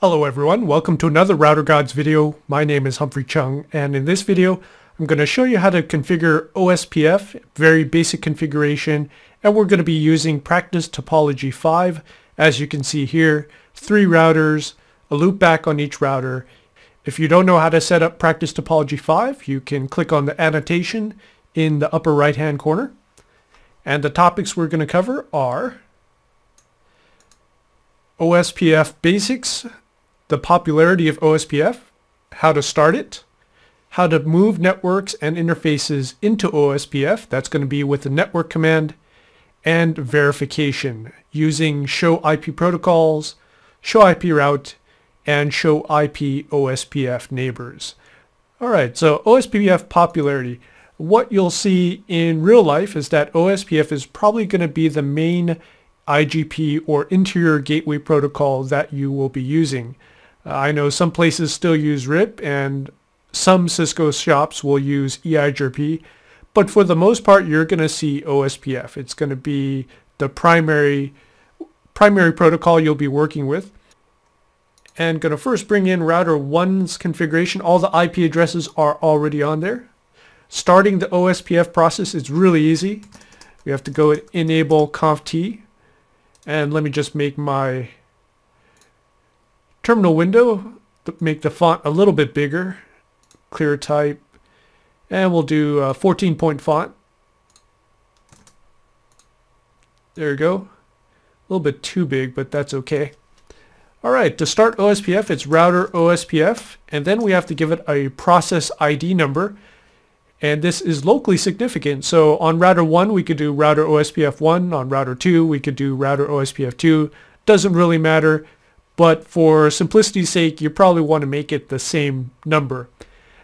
Hello everyone, welcome to another Router Gods video. My name is Humphrey Chung and in this video I'm going to show you how to configure OSPF, very basic configuration, and we're going to be using Practice Topology 5. As you can see here, three routers, a loopback on each router. If you don't know how to set up Practice Topology 5, you can click on the annotation in the upper right hand corner. And the topics we're going to cover are OSPF basics, the popularity of OSPF, how to start it, how to move networks and interfaces into OSPF, that's going to be with the network command, and verification using show IP protocols, show IP route, and show IP OSPF neighbors. Alright, so OSPF popularity. What you'll see in real life is that OSPF is probably going to be the main IGP or interior gateway protocol that you will be using. Uh, I know some places still use RIP and some Cisco shops will use EIGRP, but for the most part, you're going to see OSPF. It's going to be the primary primary protocol you'll be working with. And going to first bring in router 1's configuration. All the IP addresses are already on there. Starting the OSPF process is really easy. We have to go and enable conft and let me just make my terminal window, make the font a little bit bigger, clear type, and we'll do a 14 point font. There you go. A little bit too big, but that's okay. All right, to start OSPF, it's router OSPF, and then we have to give it a process ID number, and this is locally significant. So on router 1, we could do router OSPF 1. On router 2, we could do router OSPF 2. Doesn't really matter. But for simplicity's sake, you probably want to make it the same number.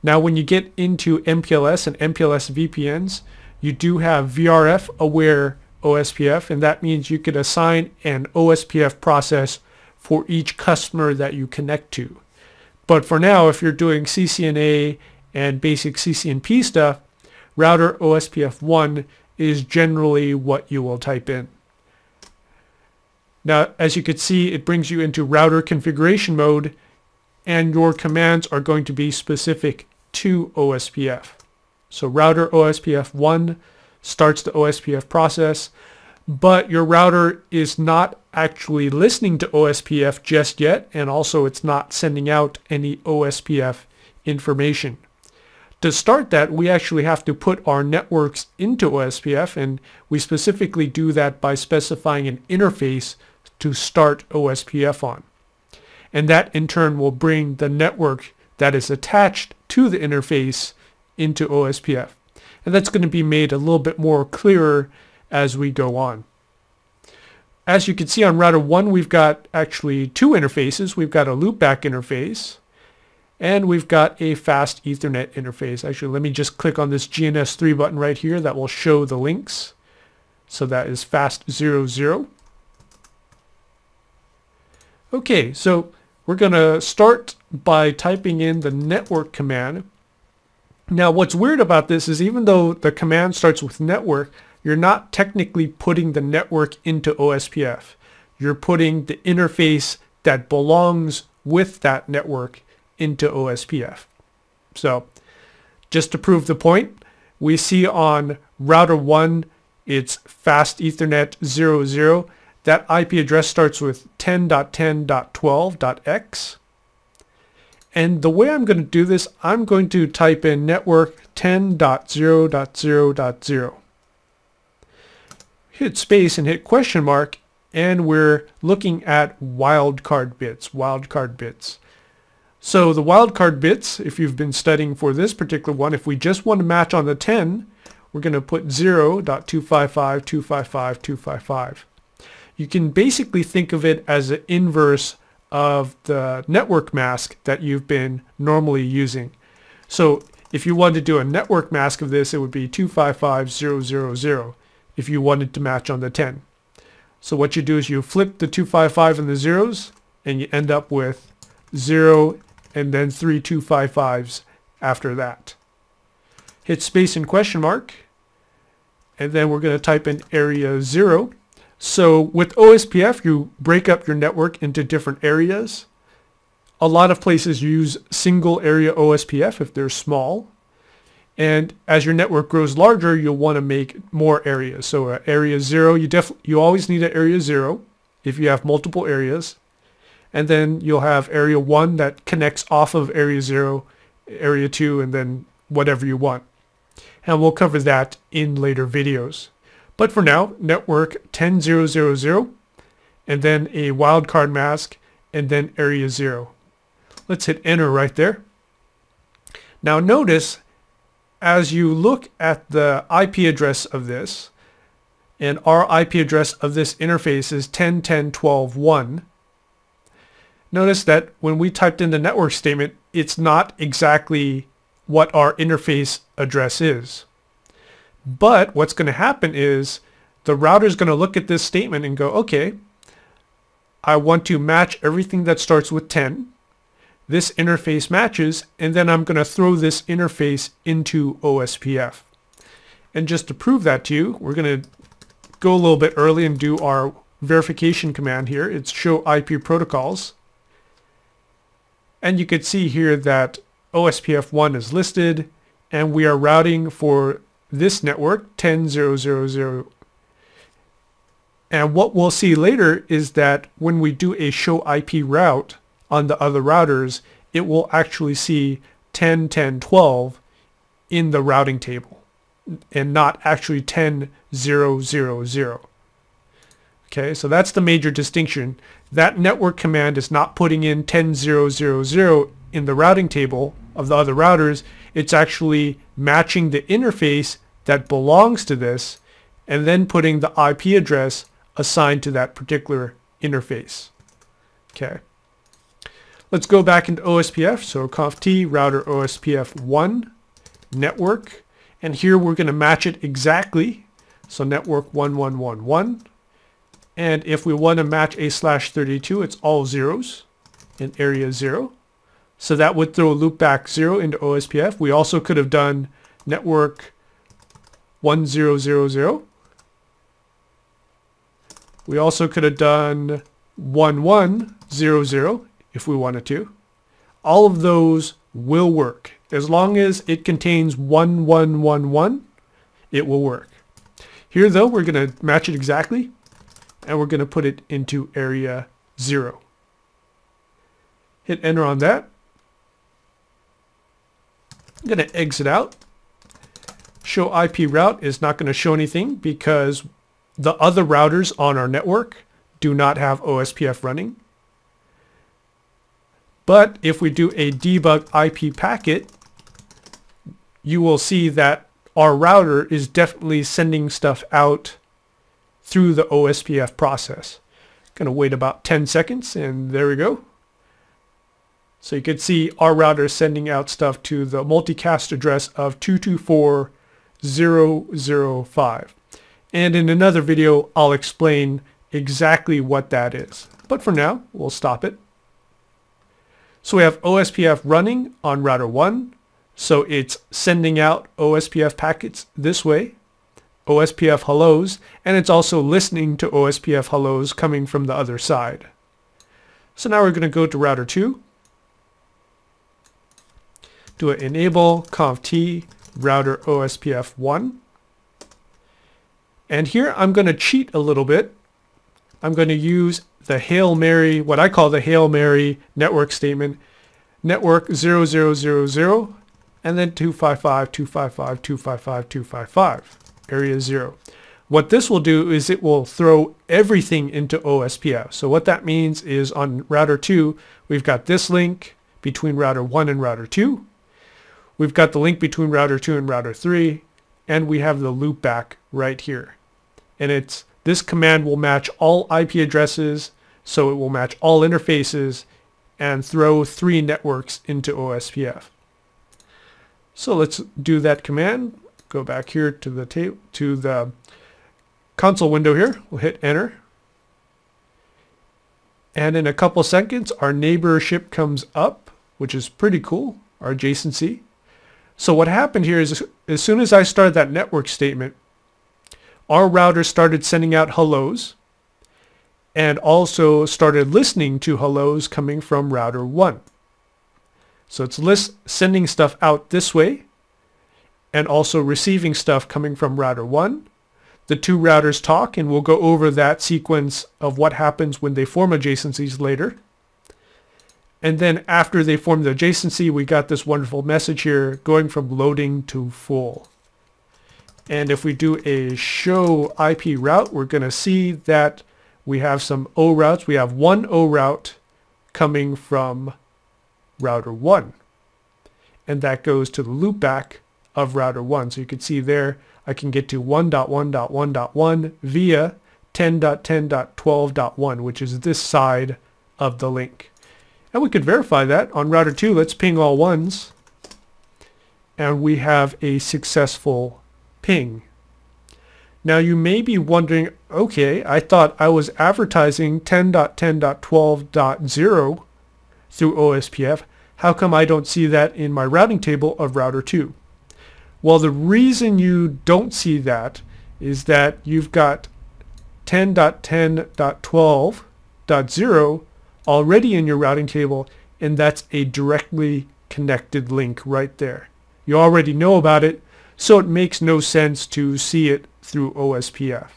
Now, when you get into MPLS and MPLS VPNs, you do have VRF aware OSPF, and that means you could assign an OSPF process for each customer that you connect to. But for now, if you're doing CCNA and basic CCNP stuff, router OSPF1 is generally what you will type in. Now, as you can see, it brings you into router configuration mode and your commands are going to be specific to OSPF. So router OSPF 1 starts the OSPF process, but your router is not actually listening to OSPF just yet, and also it's not sending out any OSPF information. To start that, we actually have to put our networks into OSPF, and we specifically do that by specifying an interface to start OSPF on. And that in turn will bring the network that is attached to the interface into OSPF. And that's going to be made a little bit more clearer as we go on. As you can see on router 1, we've got actually two interfaces. We've got a loopback interface and we've got a fast Ethernet interface. Actually, let me just click on this GNS3 button right here that will show the links. So that is fast 00. Okay, so we're going to start by typing in the network command. Now what's weird about this is even though the command starts with network, you're not technically putting the network into OSPF. You're putting the interface that belongs with that network into OSPF. So just to prove the point, we see on router 1 it's fast ethernet 00 that IP address starts with 10.10.12.x. And the way I'm going to do this, I'm going to type in network 10.0.0.0. Hit space and hit question mark, and we're looking at wildcard bits, wildcard bits. So the wildcard bits, if you've been studying for this particular one, if we just want to match on the 10, we're going to put 0.255.255.255 you can basically think of it as an inverse of the network mask that you've been normally using. So if you wanted to do a network mask of this, it would be 255000 if you wanted to match on the 10. So what you do is you flip the 255 and the zeros and you end up with 0 and then three 255s after that. Hit space and question mark and then we're going to type in area 0 so with OSPF, you break up your network into different areas. a lot of places use single area OSPF if they're small. And as your network grows larger, you'll want to make more areas. So uh, area zero, you def you always need an area zero if you have multiple areas. And then you'll have area one that connects off of area zero, area two, and then whatever you want. And we'll cover that in later videos. But for now, network 10000 and then a wildcard mask and then area 0. Let's hit enter right there. Now notice as you look at the IP address of this, and our IP address of this interface is 10.10.12.1, notice that when we typed in the network statement, it's not exactly what our interface address is. But what's going to happen is the router is going to look at this statement and go, okay, I want to match everything that starts with 10. This interface matches, and then I'm going to throw this interface into OSPF. And just to prove that to you, we're going to go a little bit early and do our verification command here. It's show IP protocols. And you can see here that OSPF1 is listed, and we are routing for this network 10.0.0.0 and what we'll see later is that when we do a show IP route on the other routers, it will actually see 10, 10, 12 in the routing table and not actually 10, 0, 0, 0. Okay, so that's the major distinction. That network command is not putting in 10, 0, 0, 0 in the routing table of the other routers. It's actually matching the interface that belongs to this and then putting the IP address assigned to that particular interface. Okay. Let's go back into OSPF. So conft router OSPF 1 network. And here we're going to match it exactly. So network 1111. And if we want to match a slash 32, it's all zeros in area 0. So that would throw a loopback 0 into OSPF. We also could have done network 1000 we also could have done 1100 if we wanted to. All of those will work. As long as it contains 1111, it will work. Here though, we're going to match it exactly and we're going to put it into area 0. Hit enter on that. I'm going to exit out. Show IP route is not going to show anything because the other routers on our network do not have OSPF running. But if we do a debug IP packet, you will see that our router is definitely sending stuff out through the OSPF process. Gonna wait about 10 seconds and there we go. So you can see our router sending out stuff to the multicast address of 224005. And in another video, I'll explain exactly what that is. But for now, we'll stop it. So we have OSPF running on router 1. So it's sending out OSPF packets this way, OSPF hellos, and it's also listening to OSPF hellos coming from the other side. So now we're going to go to router 2. Do an enable conft router OSPF 1. And here I'm going to cheat a little bit. I'm going to use the Hail Mary, what I call the Hail Mary network statement, network 0000, and then 255, 255, 255, 255, area 0. What this will do is it will throw everything into OSPF. So what that means is on router 2, we've got this link between router 1 and router 2. We've got the link between router 2 and router 3, and we have the loopback right here and it's this command will match all IP addresses, so it will match all interfaces and throw three networks into OSPF. So let's do that command. Go back here to the to the console window here. We'll hit enter. And in a couple seconds, our neighborship comes up, which is pretty cool, our adjacency. So what happened here is as soon as I started that network statement, our router started sending out hellos. and also started listening to hellos coming from router 1. So it's list sending stuff out this way and also receiving stuff coming from router 1. The two routers talk and we'll go over that sequence of what happens when they form adjacencies later. And then after they form the adjacency, we got this wonderful message here going from loading to full. And if we do a show IP route, we're going to see that we have some O routes. We have one O route coming from router 1. And that goes to the loopback of router 1. So you can see there I can get to 1.1.1.1 via 10.10.12.1, which is this side of the link. And we could verify that on router 2. Let's ping all ones. And we have a successful ping. Now you may be wondering, okay, I thought I was advertising 10.10.12.0 through OSPF. How come I don't see that in my routing table of router 2? Well, the reason you don't see that is that you've got 10.10.12.0 already in your routing table, and that's a directly connected link right there. You already know about it, so it makes no sense to see it through OSPF.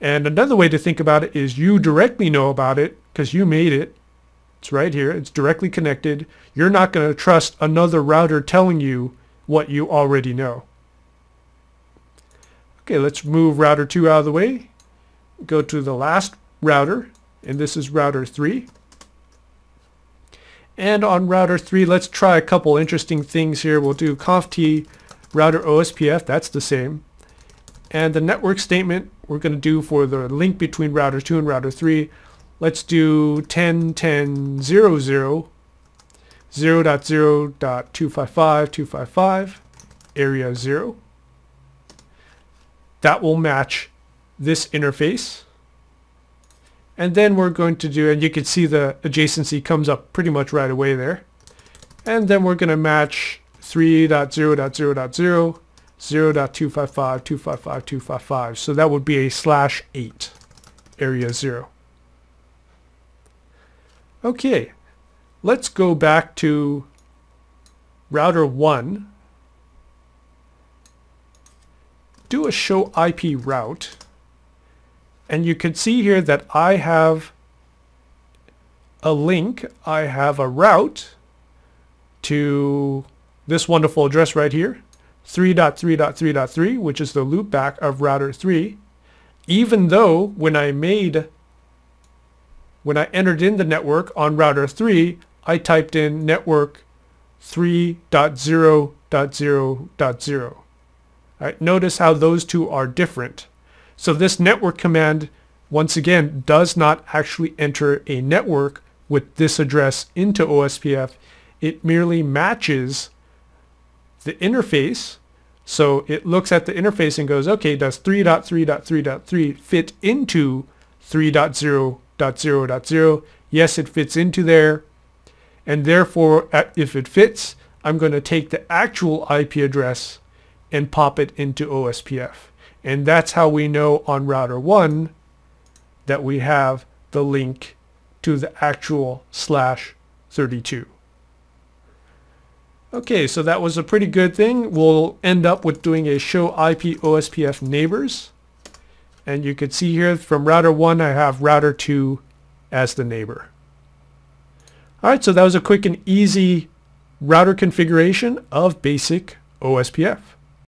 And another way to think about it is you directly know about it because you made it. It's right here. It's directly connected. You're not going to trust another router telling you what you already know. Okay, let's move router 2 out of the way. Go to the last router, and this is router 3. And on router 3, let's try a couple interesting things here. We'll do conft router OSPF, that's the same. And the network statement we're going to do for the link between router 2 and router 3, let's do 10, 10, 0, 0, 0.0.255.255 area 0. That will match this interface. And then we're going to do, and you can see the adjacency comes up pretty much right away there. And then we're going to match 3.0.0.0, 0.255.255.255. So that would be a slash 8, area 0. Okay, let's go back to router 1, do a show IP route, and you can see here that I have a link, I have a route to this wonderful address right here, 3.3.3.3, which is the loopback of router 3, even though when I made when I entered in the network on router 3, I typed in network 3.0.0.0. Right, notice how those two are different. So this network command, once again, does not actually enter a network with this address into OSPF. It merely matches the interface. So it looks at the interface and goes, okay, does 3.3.3.3 fit into 3.0.0.0? Yes, it fits into there and therefore if it fits I'm going to take the actual IP address and pop it into OSPF and that's how we know on router 1 that we have the link to the actual slash 32. Okay, so that was a pretty good thing. We'll end up with doing a show IP OSPF neighbors. And you can see here from router 1 I have router 2 as the neighbor. All right, so that was a quick and easy router configuration of basic OSPF.